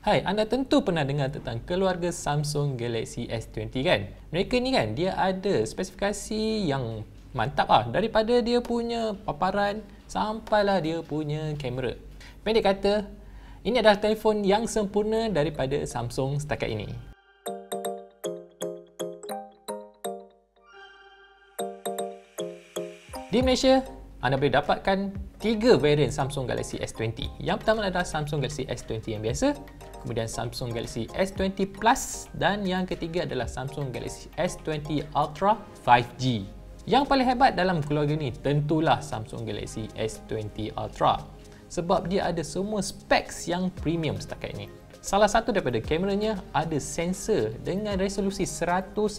Hai, anda tentu pernah dengar tentang keluarga Samsung Galaxy S20 kan? Mereka ni kan, dia ada spesifikasi yang mantap lah. Daripada dia punya paparan sampailah dia punya kamera. Pendek kata, ini adalah telefon yang sempurna daripada Samsung setakat ini. Di Malaysia, anda boleh dapatkan tiga varian Samsung Galaxy S20. Yang pertama adalah Samsung Galaxy S20 yang biasa, kemudian Samsung Galaxy S20 Plus dan yang ketiga adalah Samsung Galaxy S20 Ultra 5G. Yang paling hebat dalam keluarga ni tentulah Samsung Galaxy S20 Ultra sebab dia ada semua specs yang premium setakat ini. Salah satu daripada kameranya ada sensor dengan resolusi 108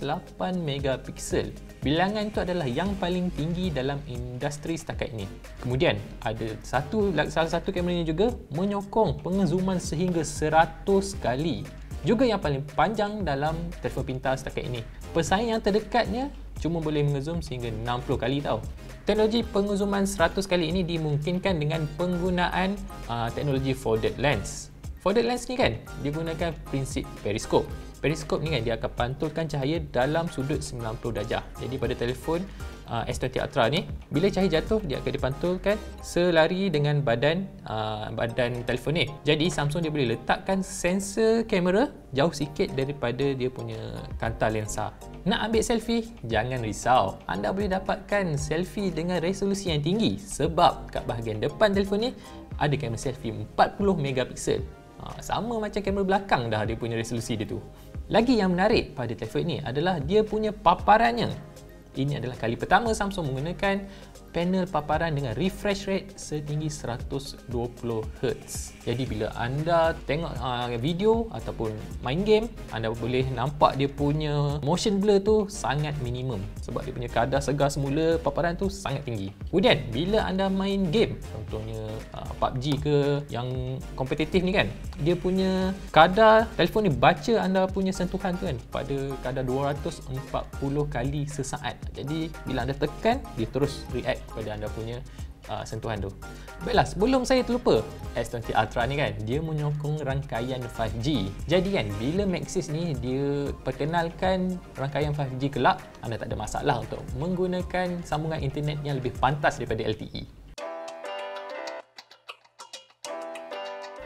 megapiksel. Bilangan itu adalah yang paling tinggi dalam industri setakat ini. Kemudian ada satu salah satu kameranya juga menyokong pengezuman sehingga 100 kali. Juga yang paling panjang dalam telefon pintar setakat ini. Pesaing yang terdekatnya cuma boleh mengezoom sehingga 60 kali tau. Teknologi pengezuman 100 kali ini dimungkinkan dengan penggunaan uh, teknologi folded lens. Folded lens ni kan dia gunakan prinsip periskop. Periskop ni kan dia akan pantulkan cahaya dalam sudut 90 darjah. Jadi pada telefon uh, S20 Ultra ni bila cahaya jatuh dia akan dipantulkan selari dengan badan uh, badan telefon ni. Jadi Samsung dia boleh letakkan sensor kamera jauh sikit daripada dia punya kantar lensa. Nak ambil selfie? Jangan risau. Anda boleh dapatkan selfie dengan resolusi yang tinggi sebab kat bahagian depan telefon ni ada kamera selfie 40 megapiksel. Ha, sama macam kamera belakang dah dia punya resolusi dia tu. Lagi yang menarik pada telefon ini adalah dia punya paparannya. Ini adalah kali pertama Samsung menggunakan panel paparan dengan refresh rate setinggi 120 Hz. Jadi bila anda tengok uh, video ataupun main game, anda boleh nampak dia punya motion blur tu sangat minimum sebab dia punya kadar segar semula paparan tu sangat tinggi. Kemudian bila anda main game, contohnya uh, PUBG ke yang kompetitif ni kan, dia punya kadar telefon ni baca anda punya sentuhan tu kan pada kadar 240 kali sesaat. Jadi bila anda tekan, dia terus react kepada anda punya uh, sentuhan tu. Baiklah, sebelum saya terlupa, S20 Ultra ni kan, dia menyokong rangkaian 5G. Jadi kan, bila Maxis ni dia perkenalkan rangkaian 5G kelak, anda tak ada masalah untuk menggunakan sambungan internet yang lebih pantas daripada LTE.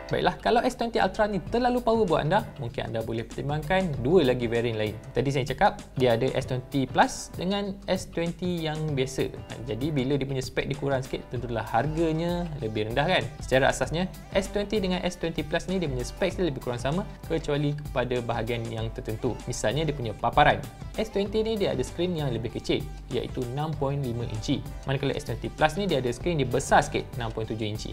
Baiklah, kalau S20 Ultra ni terlalu power buat anda, mungkin anda boleh pertimbangkan dua lagi variant lain. Tadi saya cakap, dia ada S20 Plus dengan S20 yang biasa. Jadi, bila dia punya spek dikurang sikit, tentulah harganya lebih rendah kan? Secara asasnya, S20 dengan S20 Plus ni dia punya spek dia lebih kurang sama kecuali kepada bahagian yang tertentu. Misalnya, dia punya paparan. S20 ni dia ada skrin yang lebih kecil, iaitu 6.5 inci. Manakala S20 Plus ni dia ada skrin dia besar sikit, 6.7 inci.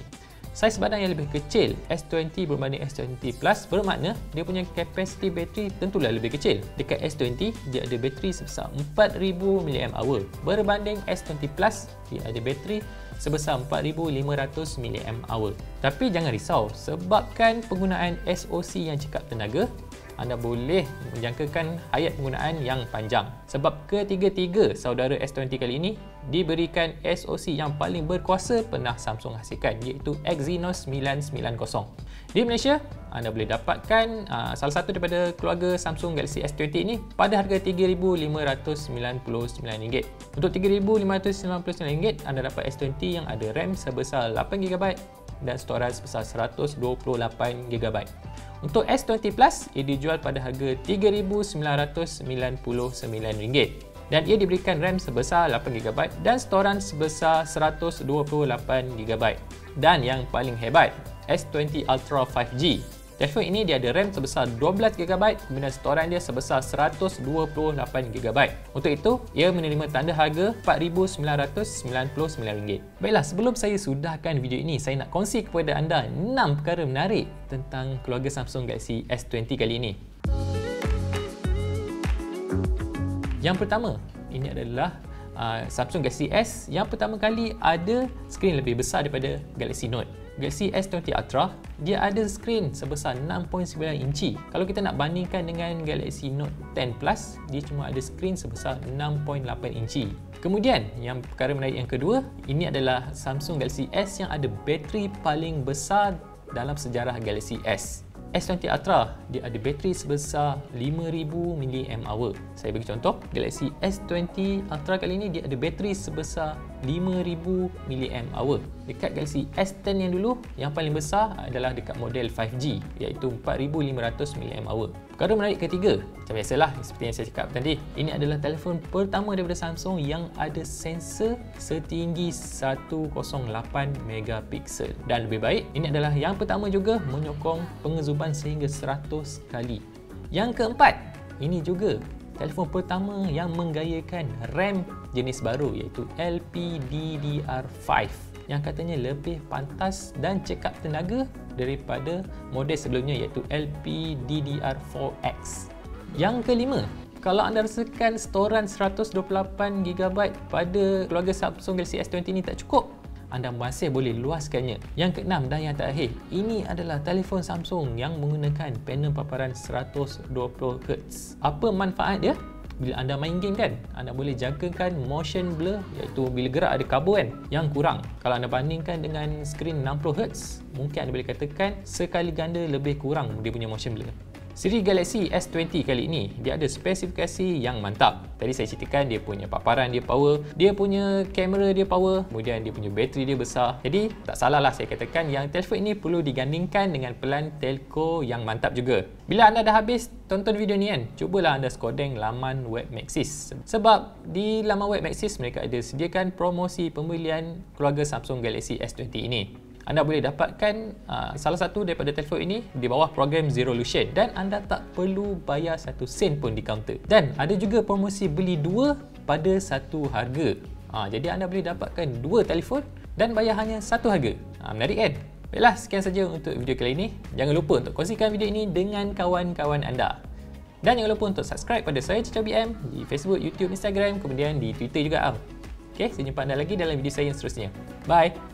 Saiz badan yang lebih kecil S20 berbanding S20 Plus bermakna dia punya kapasiti bateri tentulah lebih kecil. Dekat S20 dia ada bateri sebesar 4000 mAh berbanding S20 Plus dia ada bateri sebesar 4500 mAh. Tapi jangan risau sebabkan penggunaan SoC yang cekap tenaga anda boleh menjangkakan hayat penggunaan yang panjang. Sebab ketiga-tiga saudara S20 kali ini diberikan SoC yang paling berkuasa pernah Samsung hasilkan iaitu Exynos 990. Di Malaysia, anda boleh dapatkan uh, salah satu daripada keluarga Samsung Galaxy S20 ini pada harga RM3,599. Untuk RM3,599, anda dapat S20 yang ada RAM sebesar 8GB dan storage sebesar 128GB. Untuk S20 Plus, ia dijual pada harga RM3,999 dan ia diberikan RAM sebesar 8GB dan storan sebesar 128GB. Dan yang paling hebat, S20 Ultra 5G Telefon ini dia ada RAM sebesar 12GB kemudian storan dia sebesar 128GB. Untuk itu, ia menerima tanda harga RM4,999. Baiklah, sebelum saya sudahkan video ini, saya nak kongsi kepada anda 6 perkara menarik tentang keluarga Samsung Galaxy S20 kali ini. Yang pertama, ini adalah uh, Samsung Galaxy S yang pertama kali ada skrin lebih besar daripada Galaxy Note. Galaxy S20 Ultra dia ada skrin sebesar 6.9 inci. Kalau kita nak bandingkan dengan Galaxy Note 10 Plus, dia cuma ada skrin sebesar 6.8 inci. Kemudian, yang perkara menarik yang kedua, ini adalah Samsung Galaxy S yang ada bateri paling besar dalam sejarah Galaxy S. S20 Ultra dia ada bateri sebesar 5000 mAh. Saya bagi contoh, Galaxy S20 Ultra kali ini dia ada bateri sebesar 5000 mAh. Dekat Galaxy S10 yang dulu, yang paling besar adalah dekat model 5G iaitu 4500 mAh. Perkara menarik ketiga, macam biasalah seperti yang saya cakap tadi, ini adalah telefon pertama daripada Samsung yang ada sensor setinggi 108 megapiksel. Dan lebih baik, ini adalah yang pertama juga menyokong pengezuman sehingga 100 kali. Yang keempat, ini juga telefon pertama yang menggayakan RAM jenis baru iaitu LPDDR5 yang katanya lebih pantas dan cekap tenaga daripada model sebelumnya iaitu LPDDR4X. Yang kelima, kalau anda rasakan storan 128GB pada keluarga Samsung Galaxy S20 ini tak cukup, anda masih boleh luaskannya. Yang keenam dan yang terakhir, ini adalah telefon Samsung yang menggunakan panel paparan 120Hz. Apa manfaat dia? Bila anda main game kan, anda boleh jagakan motion blur iaitu bila gerak ada kabur kan yang kurang. Kalau anda bandingkan dengan skrin 60Hz, mungkin anda boleh katakan sekali ganda lebih kurang dia punya motion blur. Siri Galaxy S20 kali ini dia ada spesifikasi yang mantap. Tadi saya ceritakan dia punya paparan dia power, dia punya kamera dia power, kemudian dia punya bateri dia besar. Jadi tak salah lah saya katakan yang telefon ini perlu digandingkan dengan pelan telco yang mantap juga. Bila anda dah habis tonton video ni kan, cubalah anda skodeng laman web Maxis. Sebab di laman web Maxis mereka ada sediakan promosi pembelian keluarga Samsung Galaxy S20 ini anda boleh dapatkan uh, salah satu daripada telefon ini di bawah program Zerolution dan anda tak perlu bayar satu sen pun di kaunter. Dan ada juga promosi beli dua pada satu harga. Uh, jadi anda boleh dapatkan dua telefon dan bayar hanya satu harga. Uh, menarik kan? Baiklah, sekian saja untuk video kali ini. Jangan lupa untuk kongsikan video ini dengan kawan-kawan anda. Dan jangan lupa untuk subscribe pada saya Cica BM di Facebook, YouTube, Instagram, kemudian di Twitter juga. Okay, saya jumpa anda lagi dalam video saya yang seterusnya. Bye!